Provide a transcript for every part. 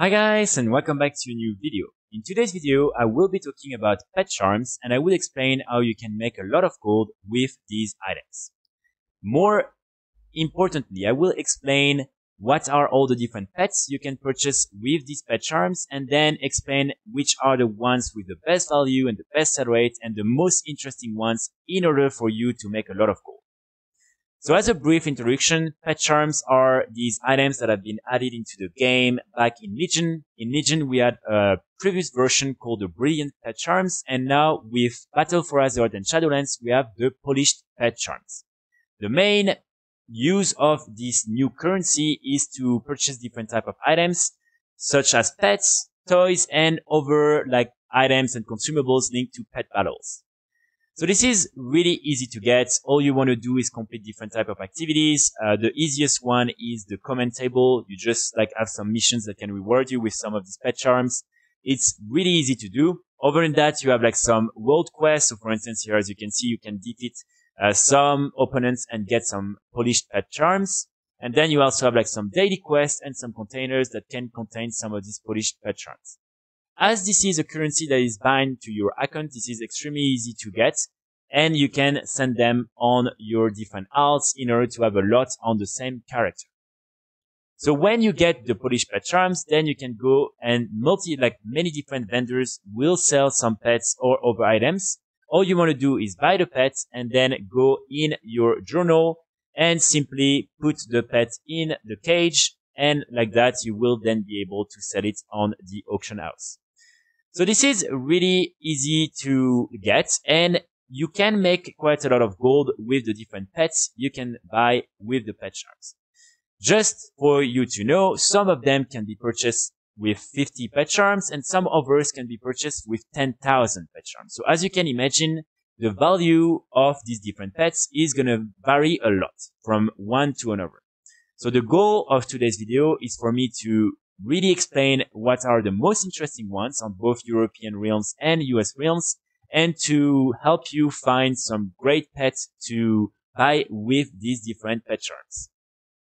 Hi guys and welcome back to a new video. In today's video I will be talking about pet charms and I will explain how you can make a lot of gold with these items. More importantly I will explain what are all the different pets you can purchase with these pet charms and then explain which are the ones with the best value and the best sell rate and the most interesting ones in order for you to make a lot of gold. So as a brief introduction, pet charms are these items that have been added into the game back in Legion. In Legion, we had a previous version called the Brilliant Pet Charms, and now with Battle for Azeroth and Shadowlands, we have the Polished Pet Charms. The main use of this new currency is to purchase different type of items, such as pets, toys, and other like items and consumables linked to pet battles. So this is really easy to get. All you want to do is complete different type of activities. Uh, the easiest one is the command table. You just like have some missions that can reward you with some of these pet charms. It's really easy to do. Over in that, you have like some world quests. So for instance, here, as you can see, you can defeat uh, some opponents and get some polished pet charms. And then you also have like some daily quests and some containers that can contain some of these polished pet charms. As this is a currency that is bind to your account, this is extremely easy to get and you can send them on your different alts in order to have a lot on the same character. So when you get the Polish pet charms, then you can go and multi, like many different vendors will sell some pets or other items. All you want to do is buy the pet and then go in your journal and simply put the pet in the cage. And like that, you will then be able to sell it on the auction house. So this is really easy to get and you can make quite a lot of gold with the different pets you can buy with the pet charms. Just for you to know, some of them can be purchased with 50 pet charms and some others can be purchased with 10,000 pet charms. So as you can imagine, the value of these different pets is going to vary a lot from one to another. So the goal of today's video is for me to really explain what are the most interesting ones on both European realms and US realms and to help you find some great pets to buy with these different pet charms.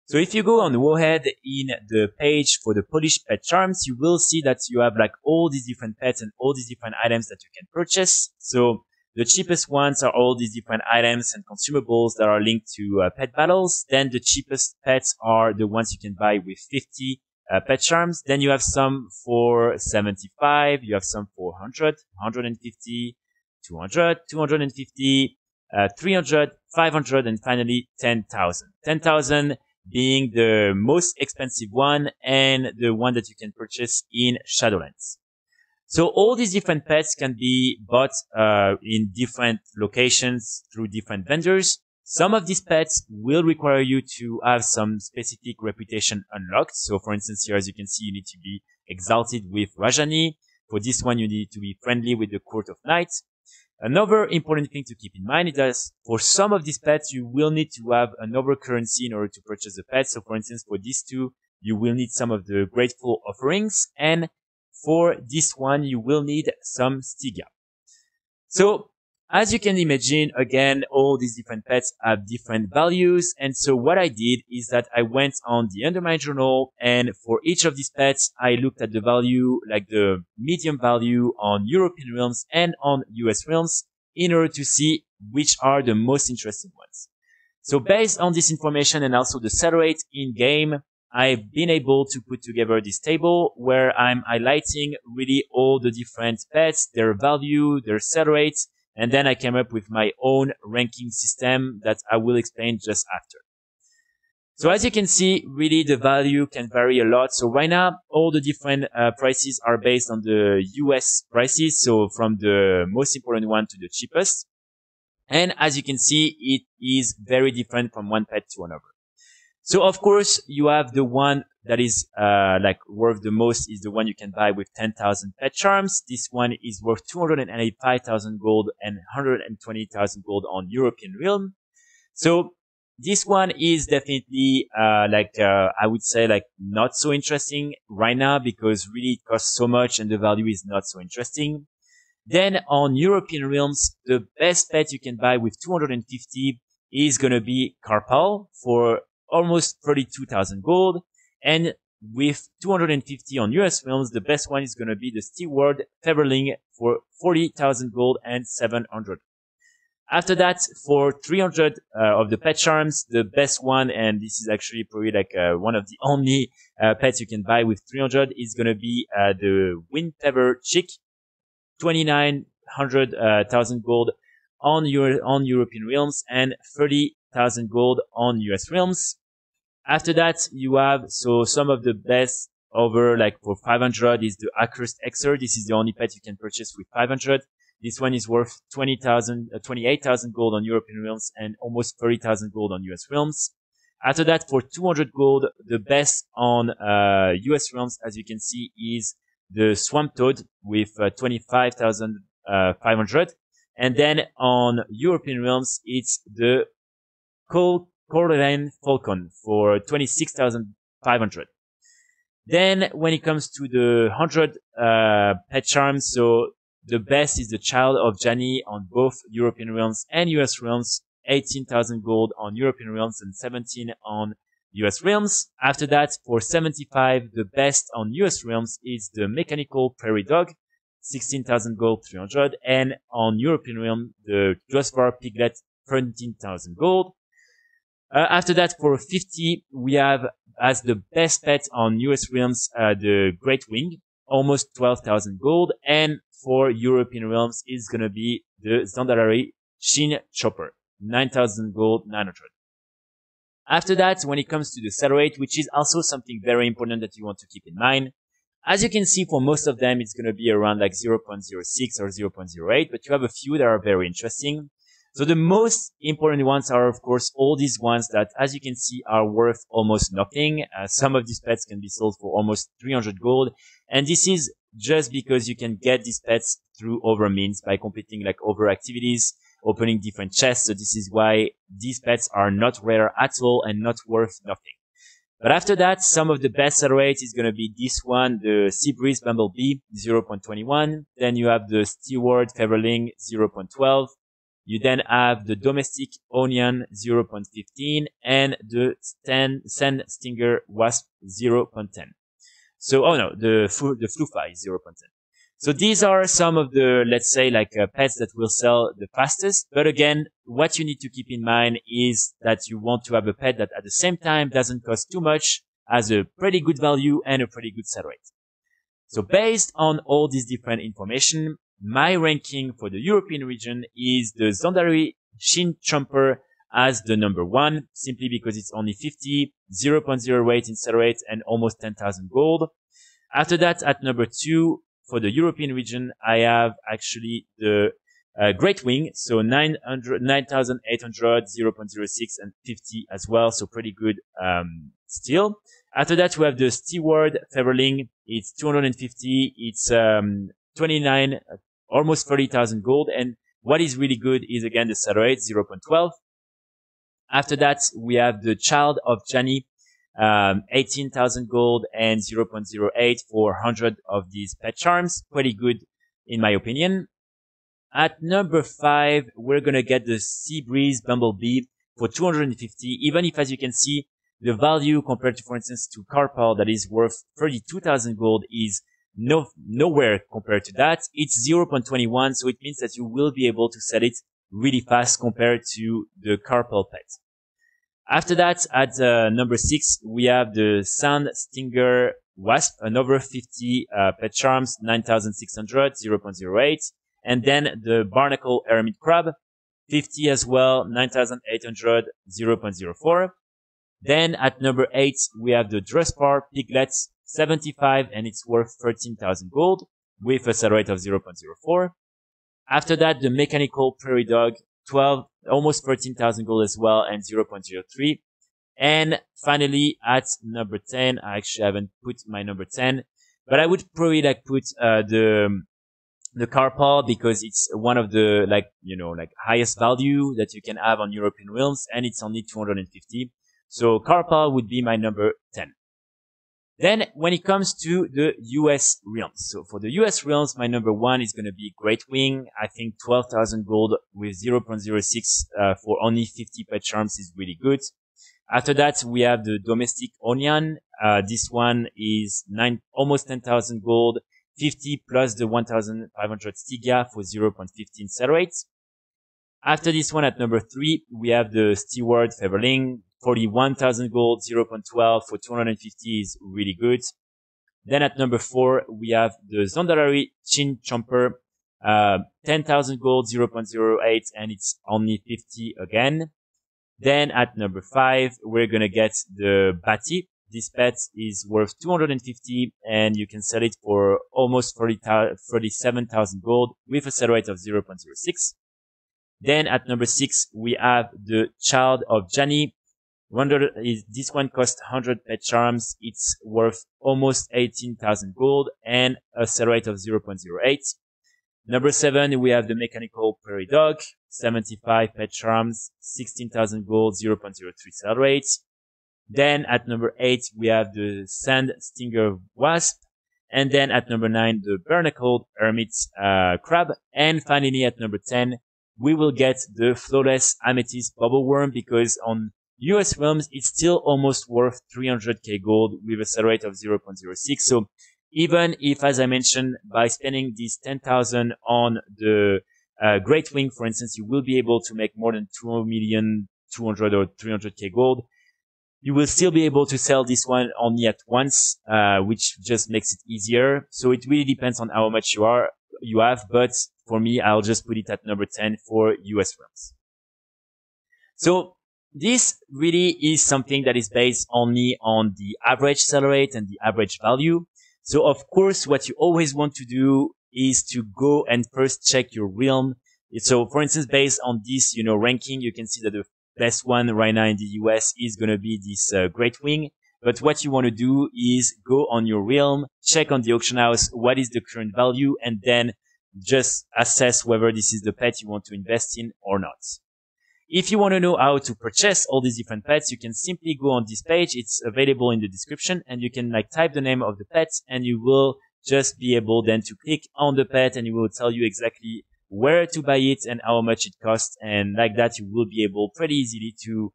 So if you go on Wowhead in the page for the Polish pet charms, you will see that you have like all these different pets and all these different items that you can purchase. So the cheapest ones are all these different items and consumables that are linked to uh, pet battles. Then the cheapest pets are the ones you can buy with 50 uh, pet charms. Then you have some for 75, you have some for 100, 150, 200, 250, uh, 300, 500, and finally 10,000. 10,000 being the most expensive one and the one that you can purchase in Shadowlands. So all these different pets can be bought uh, in different locations through different vendors. Some of these pets will require you to have some specific reputation unlocked. So for instance, here, as you can see, you need to be exalted with Rajani. For this one, you need to be friendly with the Court of Knights. Another important thing to keep in mind is that for some of these pets, you will need to have another currency in order to purchase the pet. So for instance, for these two, you will need some of the grateful offerings. And for this one, you will need some Stygia. So as you can imagine, again, all these different pets have different values. And so what I did is that I went on the Undermine journal and for each of these pets, I looked at the value, like the medium value on European realms and on US realms in order to see which are the most interesting ones. So based on this information and also the sell rate in game, I've been able to put together this table where I'm highlighting really all the different pets, their value, their sell rates, and then I came up with my own ranking system that I will explain just after. So as you can see, really the value can vary a lot. So right now, all the different uh, prices are based on the US prices. So from the most important one to the cheapest. And as you can see, it is very different from one pet to another. So of course, you have the one that is uh, like worth the most is the one you can buy with 10,000 pet charms. This one is worth 285,000 gold and 120,000 gold on European realm. So this one is definitely uh, like uh, I would say like not so interesting right now because really it costs so much and the value is not so interesting. Then on European realms, the best pet you can buy with 250 is going to be Carpal for almost 32,000 gold. And with 250 on US realms, the best one is going to be the Steward Featherling for 40,000 gold and 700. After that, for 300 uh, of the pet charms, the best one, and this is actually probably like uh, one of the only uh, pets you can buy with 300, is going to be uh, the Wind Feather Chick, 2900,000 uh, gold on Euro- on European realms and 30,000 gold on US realms. After that, you have so some of the best over like for 500 is the Accursed Hexxer. This is the only pet you can purchase with 500. This one is worth 20,000, uh, 28,000 gold on European realms and almost 30,000 gold on US realms. After that, for 200 gold, the best on uh, US realms, as you can see, is the Swamp Toad with uh, 25,500. Uh, and then on European realms, it's the Col Corlain Falcon for 26,500. Then when it comes to the 100 uh, pet charms, so the best is the Child of Jani on both European realms and US realms. 18,000 gold on European realms and 17 on US realms. After that, for 75, the best on US realms is the Mechanical Prairie Dog. 16,000 gold, 300. And on European realm, the Drustvar Piglet, 13,000 gold. Uh, after that, for 50, we have as the best bet on US realms, uh, the Great Wing, almost 12,000 gold. And for European realms is going to be the Zandalari Shin Chomper, 9,000 gold, 900. After that, when it comes to the sell rate, which is also something very important that you want to keep in mind, as you can see, for most of them, it's going to be around like 0.06 or 0.08, but you have a few that are very interesting. So the most important ones are, of course, all these ones that, as you can see, are worth almost nothing. Uh, some of these pets can be sold for almost 300 gold. And this is just because you can get these pets through other means by completing like other activities, opening different chests. So this is why these pets are not rare at all and not worth nothing. But after that, some of the best sell rate is going to be this one, the Sea Breeze Bumblebee, 0.21. Then you have the Steward Featherling, 0.12. You then have the domestic onion 0.15 and the sand stinger wasp 0.10. So, oh no, the the Flufly is 0.10. So these are some of the, let's say, like uh, pets that will sell the fastest. But again, what you need to keep in mind is that you want to have a pet that at the same time doesn't cost too much, has a pretty good value and a pretty good sell rate. So based on all this different information, my ranking for the European region is the Zandalari Shin Chomper as the number one, simply because it's only 50, 0.08 in sell rate, and almost 10,000 gold. After that, at number two, for the European region, I have actually the uh, Great Wing, so 900, 9,800, 0.06 and 50 as well, so pretty good um, still. After that, we have the Steward Featherling. It's 250. It's um, 29, almost 30,000 gold. And what is really good is again the sell rate, 0.12. After that, we have the Child of Jani, um, 18,000 gold and 0.08 for 100 of these pet charms. Pretty good, in my opinion. At number five, we're gonna get the Sea Breeze Bumblebee for 250, even if, as you can see, the value compared to, for instance, to Carpal that is worth 32,000 gold is no, nowhere compared to that. It's 0.21, so it means that you will be able to sell it really fast compared to the Carpal pet. After that, at uh, number six, we have the Sand Stinger Wasp, another 50 uh, pet charms, 9,600, 0.08. And then the Barnacle Hermit Crab, 50 as well, 9,800, 0.04. Then at number eight, we have the Drustvar Piglets, 75, and it's worth 13,000 gold with a sell rate of 0.04. After that, the Mechanical Prairie Dog, 12, almost 13,000 gold as well and 0.03. And finally, at number 10, I actually haven't put my number 10, but I would probably like put, uh, the, the Carpal because it's one of the, like, you know, like highest value that you can have on European realms and it's only 250. So Carpal would be my number 10. Then when it comes to the US realms, so for the US realms, my number one is going to be Great Wing. I think 12,000 gold with 0.06 uh, for only 50 pet charms is really good. After that, we have the domestic onion. Uh, this one is nine, almost 10,000 gold, 50 plus the 1,500 Stygia for 0.15 sell rates. After this one at number three, we have the Steward Featherling, 41,000 gold, 0.12 for 250 is really good. Then at number four, we have the Zandalari Shin Chomper, uh, 10,000 gold, 0.08, and it's only 50 again. Then at number five, we're going to get the Bati. This pet is worth 250 and you can sell it for almost 40, 37,000 gold with a sell rate of 0.06. Then at number six, we have the Child of Jani. Wonder is this one costs 100 pet charms. It's worth almost 18,000 gold and a sell rate of 0.08. Number seven, we have the mechanical prairie dog, 75 pet charms, 16,000 gold, 0.03 sell rate. Then at number eight, we have the sand stinger wasp. And then at number nine, the barnacled hermit uh, crab. And finally at number 10, we will get the flawless amethyst baubleworm because on US realms, it's still almost worth 300k gold with a sell rate of 0.06. So even if, as I mentioned, by spending these 10,000 on the uh, Great Wing, for instance, you will be able to make more than 2 million, 200 or 300k gold. You will still be able to sell this one only at once, uh, which just makes it easier. So it really depends on how much you are, you have. But for me, I'll just put it at number 10 for US realms. So this really is something that is based only on the average sell rate and the average value. So of course, what you always want to do is to go and first check your realm. So for instance, based on this, you know, ranking, you can see that the best one right now in the US is going to be this uh, Great Wing. But what you want to do is go on your realm, check on the auction house, what is the current value, and then just assess whether this is the pet you want to invest in or not. If you want to know how to purchase all these different pets, you can simply go on this page. It's available in the description and you can like type the name of the pet and you will just be able then to click on the pet and it will tell you exactly where to buy it and how much it costs. And like that, you will be able pretty easily to,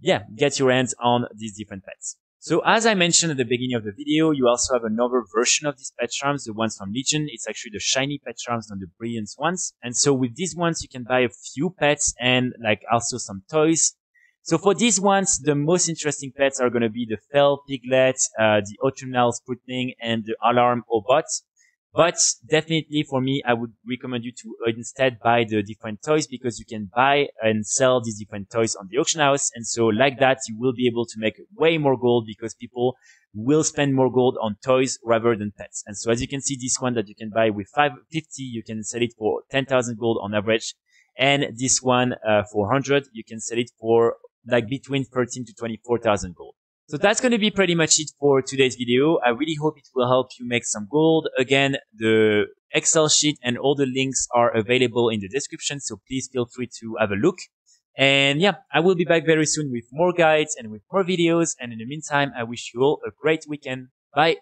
yeah, get your hands on these different pets. So as I mentioned at the beginning of the video, you also have another version of these pet charms, the ones from Legion. It's actually the shiny pet charms, not the brilliant ones. And so with these ones, you can buy a few pets and like also some toys. So for these ones, the most interesting pets are going to be the Fel Piglet, uh, the Autumnal Sputnik, and the Alarm-o-Bot. But definitely for me, I would recommend you to instead buy the different toys because you can buy and sell these different toys on the auction house. And so like that, you will be able to make way more gold because people will spend more gold on toys rather than pets. And so as you can see, this one that you can buy with 550, you can sell it for 10,000 gold on average. And this one, uh, for 100, you can sell it for like between 13 to 24,000 gold. So that's going to be pretty much it for today's video. I really hope it will help you make some gold. Again, the Excel sheet and all the links are available in the description. So please feel free to have a look. And yeah, I will be back very soon with more guides and with more videos. And in the meantime, I wish you all a great weekend. Bye.